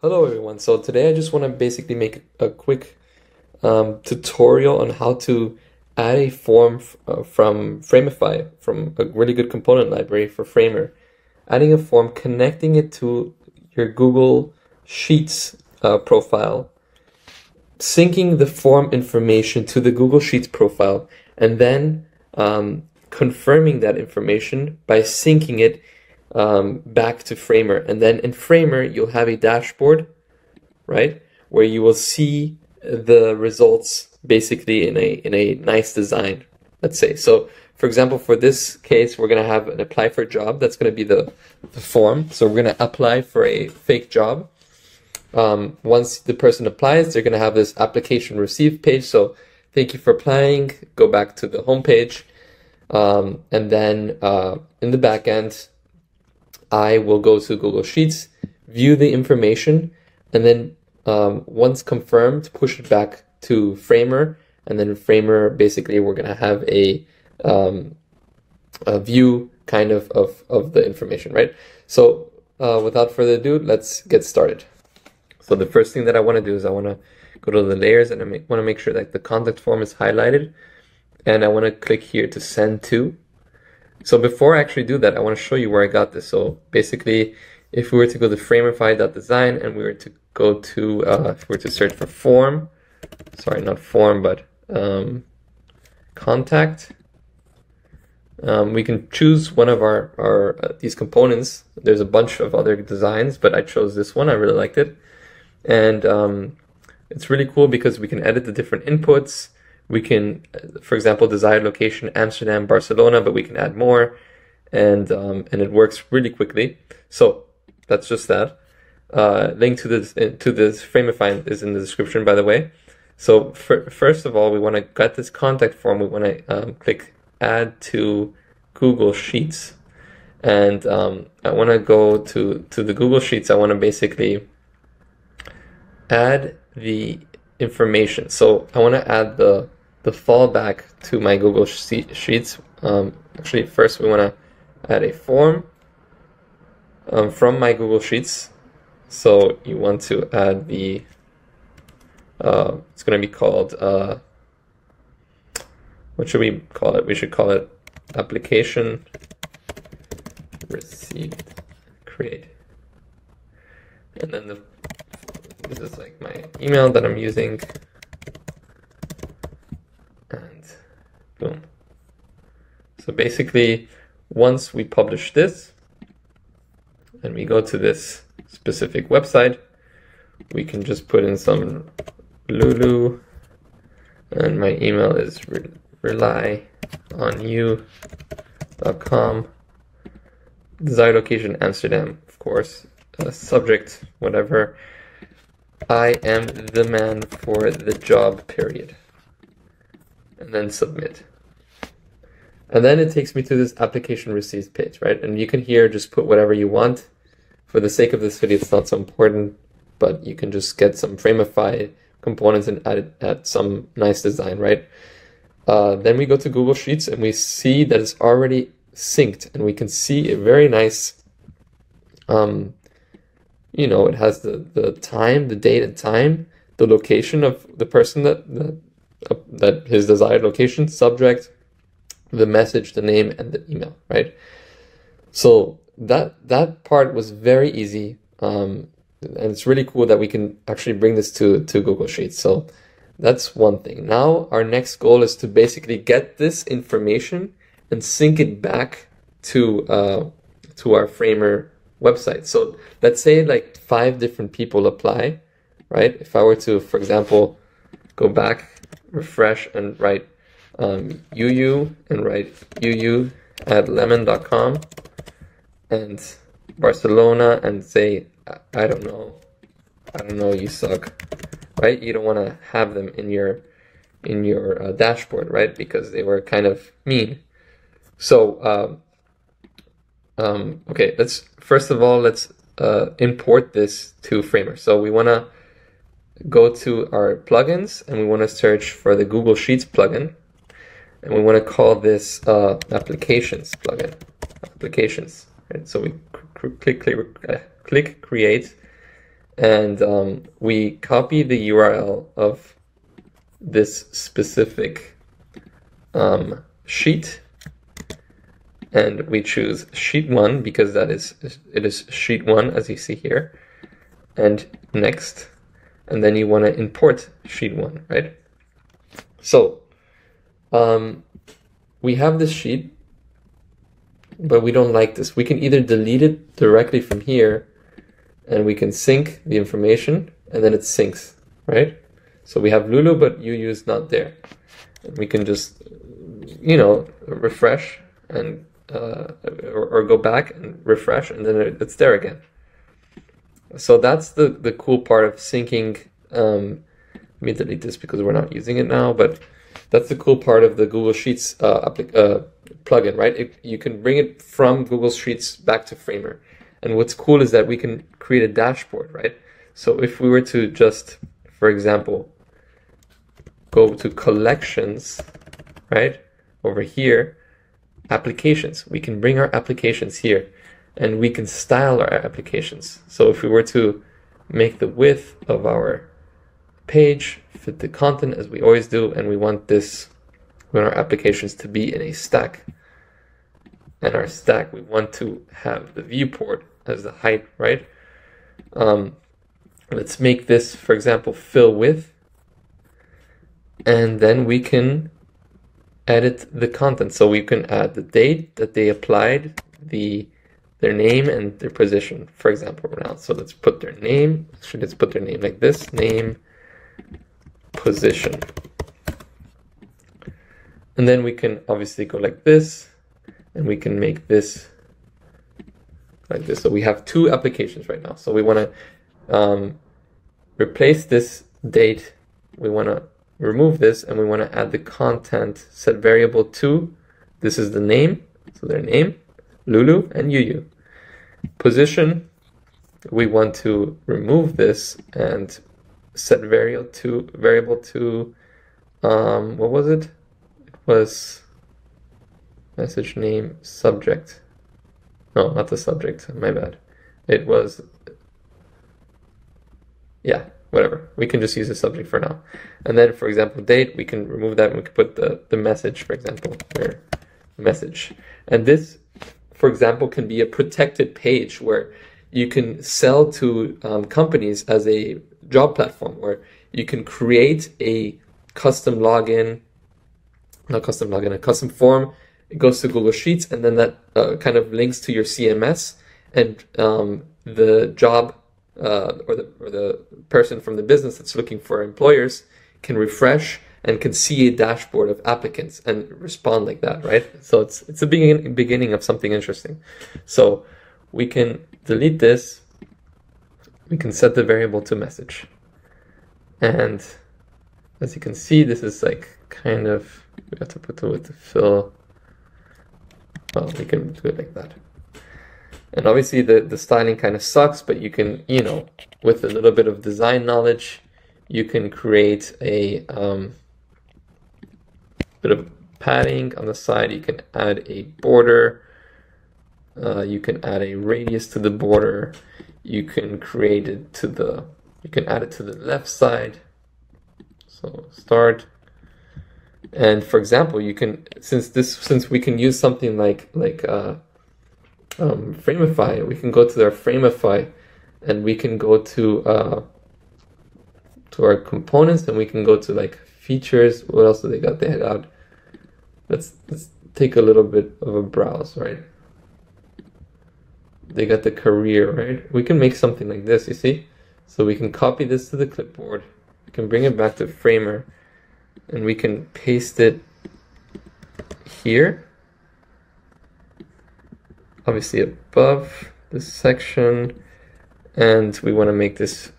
Hello everyone. So today I just want to basically make a quick um, tutorial on how to add a form uh, from Framify, from a really good component library for Framer. Adding a form, connecting it to your Google Sheets uh, profile, syncing the form information to the Google Sheets profile, and then um, confirming that information by syncing it um, back to Framer. And then in Framer, you'll have a dashboard, right, where you will see the results basically in a in a nice design. Let's say so. For example, for this case, we're gonna have an apply for a job. That's gonna be the, the form. So we're gonna apply for a fake job. Um, once the person applies, they're gonna have this application received page. So thank you for applying. Go back to the home page. Um, and then uh, in the back end, I will go to Google Sheets, view the information, and then um, once confirmed, push it back to Framer. And then Framer, basically, we're going to have a, um, a view kind of, of, of the information, right? So uh, without further ado, let's get started. So the first thing that I want to do is I want to go to the layers and I want to make sure that the contact form is highlighted. And I want to click here to send to. So before I actually do that, I want to show you where I got this. So basically, if we were to go to framify.design and we were to go to, uh, if we were to search for form, sorry, not form, but um, contact, um, we can choose one of our, our uh, these components. There's a bunch of other designs, but I chose this one. I really liked it. And um, it's really cool because we can edit the different inputs we can, for example, desired location Amsterdam, Barcelona, but we can add more, and um, and it works really quickly. So that's just that. Uh, link to this to this Framify is in the description, by the way. So for, first of all, we want to get this contact form. We want to um, click Add to Google Sheets, and um, I want to go to to the Google Sheets. I want to basically add the information. So I want to add the the fallback to my Google Sheets. Um, actually, first we want to add a form um, from my Google Sheets. So you want to add the, uh, it's going to be called, uh, what should we call it? We should call it application received create. And then the, this is like my email that I'm using. And boom. So basically, once we publish this and we go to this specific website, we can just put in some Lulu and my email is re relyonyou.com. Desired location Amsterdam, of course. Uh, subject, whatever. I am the man for the job, period and then submit. And then it takes me to this application received page, right? And you can here just put whatever you want. For the sake of this video, it's not so important, but you can just get some Framify components and add, add some nice design, right? Uh, then we go to Google Sheets and we see that it's already synced and we can see a very nice, um, you know, it has the, the time, the date and time, the location of the person that, that that his desired location, subject, the message, the name, and the email, right? So that that part was very easy, um, and it's really cool that we can actually bring this to to Google Sheets. So that's one thing. Now our next goal is to basically get this information and sync it back to uh, to our Framer website. So let's say like five different people apply, right? If I were to, for example, go back refresh and write um, UU and write UU at lemon.com and Barcelona and say, I don't know, I don't know, you suck, right? You don't want to have them in your in your uh, dashboard, right? Because they were kind of mean. So, uh, um, okay, let's first of all let's uh, import this to Framer. So we want to go to our plugins and we want to search for the Google Sheets plugin. And we want to call this uh, applications plugin. Applications. So we click, click, uh, click create and um, we copy the URL of this specific um, sheet and we choose sheet one because that is it is sheet one as you see here and next and then you want to import sheet one right? So um, we have this sheet but we don't like this. We can either delete it directly from here and we can sync the information and then it syncs right? So we have Lulu but UU is not there. And we can just you know refresh and uh, or, or, go back and refresh and then it's there again. So that's the, the cool part of syncing. Um, let me delete this because we're not using it now, but that's the cool part of the Google Sheets uh, uh, plugin, right? It, you can bring it from Google Sheets back to Framer. And what's cool is that we can create a dashboard, right? So if we were to just, for example, go to collections, right, over here, applications. We can bring our applications here and we can style our applications. So if we were to make the width of our page fit the content as we always do, and we want this, we want our applications to be in a stack. And our stack, we want to have the viewport as the height, right? Um, let's make this, for example, fill width. And then we can edit the content. So we can add the date that they applied, the their name and their position, for example, now. So let's put their name, actually let's put their name like this, name, position. And then we can obviously go like this, and we can make this like this. So we have two applications right now. So we want to um, replace this date. We want to remove this and we want to add the content set variable to, this is the name, so their name, Lulu and Yuyu. Position, we want to remove this and set variable to, variable to, um, what was it? It was message name subject. No, not the subject, my bad. It was, yeah, whatever. We can just use the subject for now. And then, for example, date, we can remove that and we can put the, the message, for example, here, message. And this, for example, can be a protected page where you can sell to um, companies as a job platform where you can create a custom login, not custom login, a custom form. It goes to Google Sheets and then that uh, kind of links to your CMS and um, the job uh, or the or the person from the business that's looking for employers can refresh and can see a dashboard of applicants and respond like that, right? So it's it's a beginning beginning of something interesting. So we can delete this. We can set the variable to message, and as you can see, this is like kind of we have to put the width fill. Well, we can do it like that. And obviously the, the styling kind of sucks, but you can, you know, with a little bit of design knowledge, you can create a um, bit of padding on the side. You can add a border. Uh, you can add a radius to the border. You can create it to the, you can add it to the left side. So start. And for example, you can, since this, since we can use something like, like, uh, um, Framify, we can go to their Framify and we can go to uh, to our components and we can go to like features. What else do they got? They got uh, let's let's take a little bit of a browse, right? They got the career, right? We can make something like this, you see? So we can copy this to the clipboard. We can bring it back to Framer and we can paste it here obviously above this section and we want to make this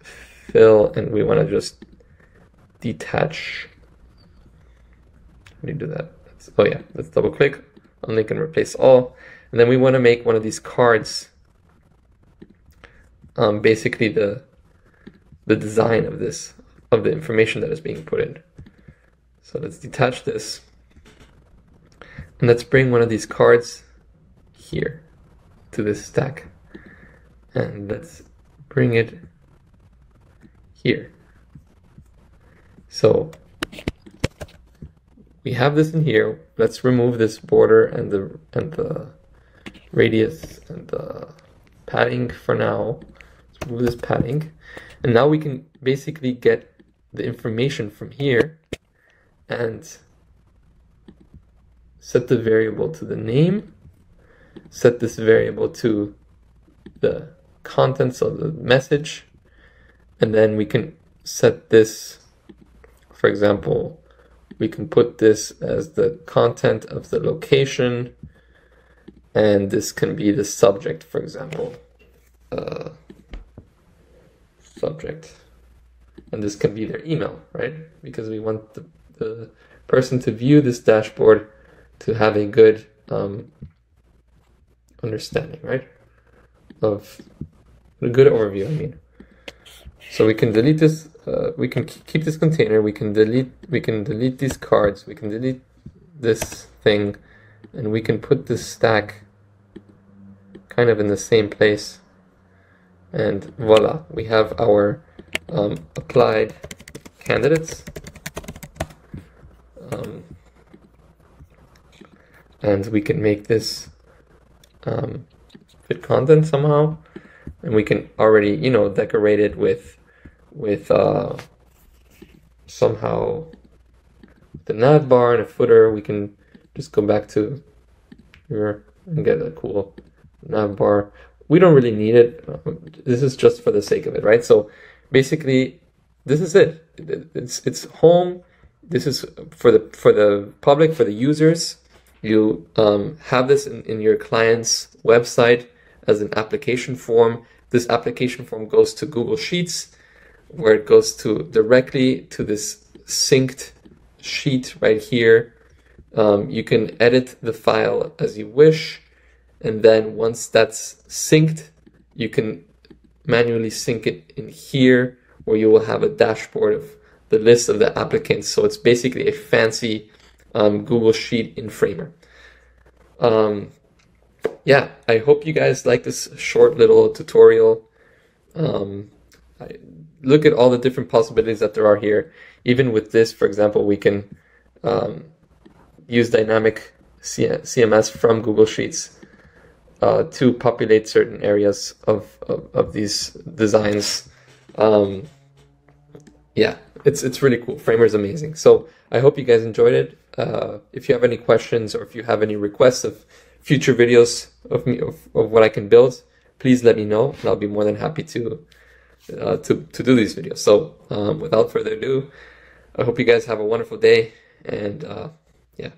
fill and we want to just detach how do that. Oh yeah let's double click on link and replace all. And then we want to make one of these cards um, basically the the design of this of the information that is being put in. So let's detach this. And let's bring one of these cards here to this stack. And let's bring it here. So we have this in here. Let's remove this border and the and the radius and the padding for now. Let's remove this padding. And now we can basically get the information from here and set the variable to the name, set this variable to the contents of the message, and then we can set this, for example, we can put this as the content of the location, and this can be the subject, for example. Uh, subject. And this can be their email, right? Because we want the, the person to view this dashboard to have a good um, understanding, right? Of a good overview, I mean. So we can delete this, uh, we can keep this container, we can delete, we can delete these cards, we can delete this thing, and we can put this stack kind of in the same place. And voila, we have our um, applied candidates. Um, and we can make this um, fit content somehow and we can already you know decorate it with with uh, somehow the nav bar and a footer. We can just go back to here and get a cool nav bar. We don't really need it. This is just for the sake of it right? So basically this is it. It's it's home. This is for the for the public for the users. You um, have this in, in your client's website as an application form. This application form goes to Google Sheets, where it goes to directly to this synced sheet right here. Um, you can edit the file as you wish, and then once that's synced, you can manually sync it in here, where you will have a dashboard of the list of the applicants. So it's basically a fancy um, Google Sheet in Framer. Um, yeah, I hope you guys like this short little tutorial. Um, I, look at all the different possibilities that there are here. Even with this, for example, we can um, use dynamic C CMS from Google Sheets uh, to populate certain areas of, of, of these designs. Um, yeah, it's it's really cool. Framer is amazing. So I hope you guys enjoyed it. Uh, if you have any questions or if you have any requests of future videos of me of, of what I can build, please let me know, and I'll be more than happy to uh, to to do these videos. So um, without further ado, I hope you guys have a wonderful day, and uh, yeah.